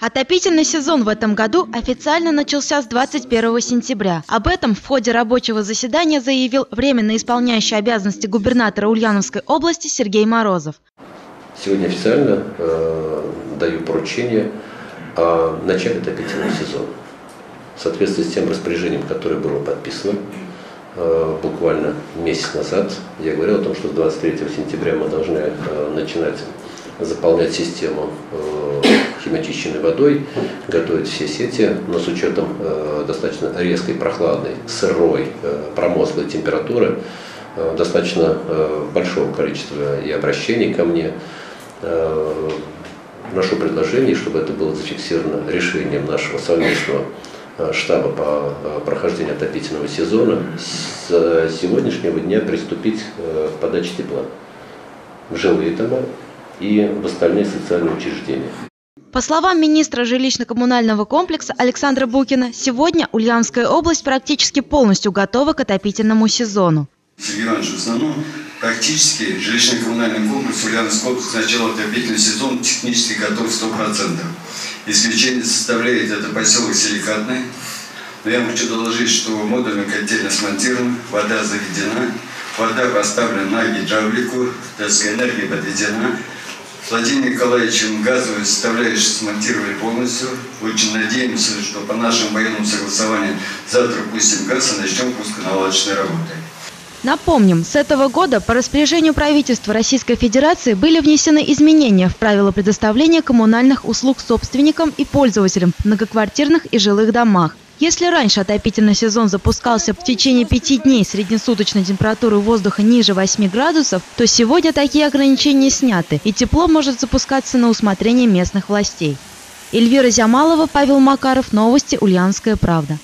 Отопительный сезон в этом году официально начался с 21 сентября. Об этом в ходе рабочего заседания заявил временно исполняющий обязанности губернатора Ульяновской области Сергей Морозов. Сегодня официально э, даю поручение о начале отопительного сезона. В соответствии с тем распоряжением, которое было подписано э, буквально месяц назад, я говорил о том, что с 23 сентября мы должны э, начинать заполнять систему э, химочищенной водой, готовить все сети, но с учетом э, достаточно резкой, прохладной, сырой, э, промозглой температуры, достаточно большого количества и обращений ко мне. Вношу предложение, чтобы это было зафиксировано решением нашего совместного штаба по прохождению отопительного сезона с сегодняшнего дня приступить к подаче тепла в жилые дома и в остальные социальные учреждения. По словам министра жилищно-коммунального комплекса Александра Букина, сегодня Ульяновская область практически полностью готова к отопительному сезону. Сергей Иванович, в основном практически жилищно-коммунальный комплекс Ульяновской области к началу отопительного сезона технически готов 100%. Исключение составляет это поселок Силикатный. Но я хочу доложить, что модульная котельная смонтирована, вода заведена, вода поставлена на гидравлику, так сказать, энергия подведена, с Владимиром Николаевичем газовую составляющую смонтировали полностью. Очень надеемся, что по нашему военному согласованию завтра пустим газ и начнем пусконаладочные работы. Напомним, с этого года по распоряжению правительства Российской Федерации были внесены изменения в правила предоставления коммунальных услуг собственникам и пользователям в многоквартирных и жилых домах. Если раньше отопительный сезон запускался в течение пяти дней среднесуточной температуры воздуха ниже 8 градусов, то сегодня такие ограничения сняты, и тепло может запускаться на усмотрение местных властей. Эльвира Зямалова, Павел Макаров, Новости, Ульяновская правда.